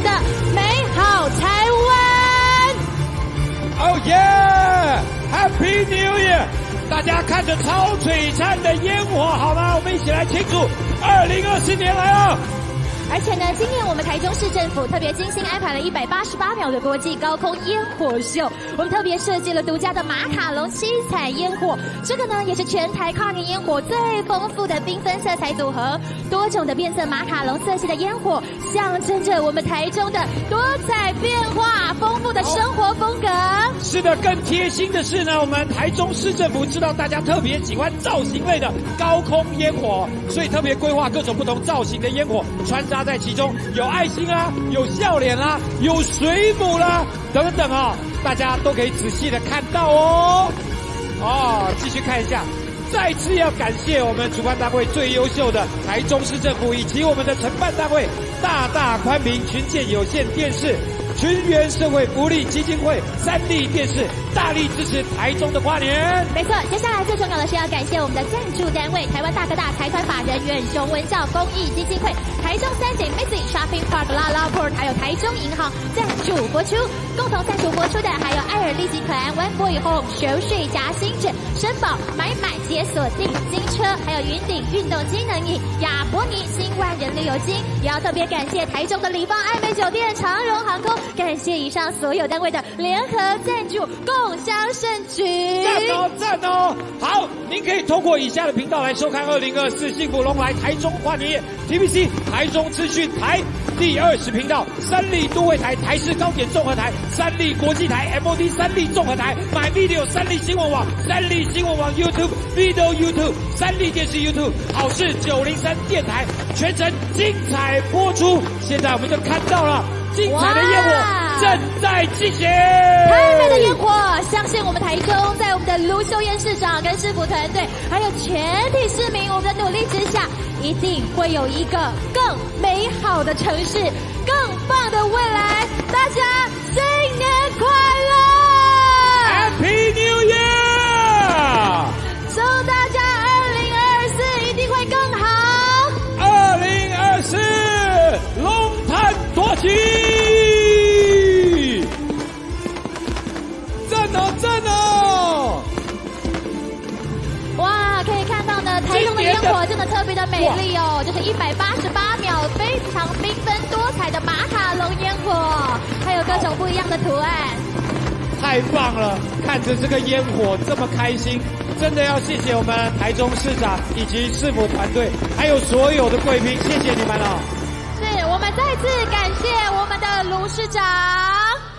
的美好台湾。Oh yeah，Happy New Year！大家看着超璀璨的烟火好吗？我们一起来庆祝二零二四年来了。而且呢，今年我们台中市政府特别精心安排了一百八十八秒的国际高空烟火秀，我们特别设计了独家的马卡龙七彩烟火，这个呢也是全台跨年烟火最丰富的缤纷色彩组合，多种的变色马卡龙色系的烟火，象征着我们台中的多彩变化、丰富的生活风格。是的，更贴心的是呢，我们台中市政府知道大家特别喜欢造型类的高空烟火，所以特别规划各种不同造型的烟火穿插在其中，有爱心啊，有笑脸啦，有水母啦，等等啊，大家都可以仔细的看到哦。哦，继续看一下。再次要感谢我们主办单位最优秀的台中市政府，以及我们的承办单位大大宽屏群建有线电视。群源社会福利基金会、三立电视大力支持台中的跨年。没错，接下来最重要的是要感谢我们的赞助单位——台湾大哥大财团法人远雄文教公益基金会、台中三井 Macy Shopping Park 拉拉 Port，还有台中银行赞助播出。共同赞助播出的还有艾尔利集团、One Boy Home、熟睡夹心枕、申宝买买解锁定金车，还有云顶运动机能椅、亚伯尼新万人旅游金。也要特别感谢台中的礼芳爱美酒店、长荣航空。感谢以上所有单位的联合赞助，共襄盛举。赞哦，赞哦！好，您可以通过以下的频道来收看二零二四幸福龙来台中跨年夜，TVC 台中资讯台第二十频道，三立都会台台式高点综合台，三立国际台 MOD 三立综合台，My Video 三立新闻网，三立新闻网 YouTube Video YouTube 三立电视 YouTube 好事九零三电台，全程精彩播出。现在我们就看到了。精彩的烟火正在进行，太美的烟火！相信我们台中，在我们的卢秀燕市长跟市府团队，还有全体市民，我们的努力之下，一定会有一个更美好的城市，更棒的未来。大家烟火真的特别的美丽哦，就是一百八十八秒，非常缤纷多彩的马卡龙烟火，还有各种不一样的图案，太棒了！看着这个烟火这么开心，真的要谢谢我们台中市长以及市府团队，还有所有的贵宾，谢谢你们了。是我们再次感谢我们的卢市长，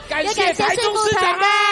感谢台中市长啊！